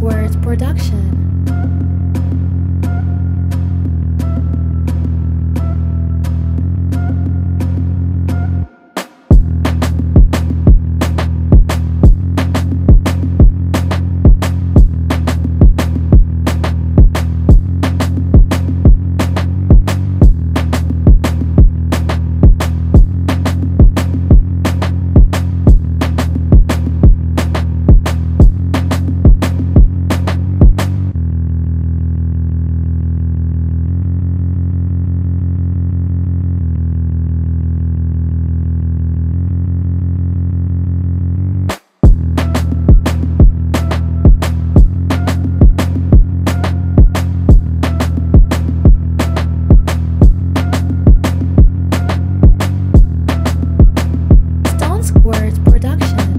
Words Production. Squares Production.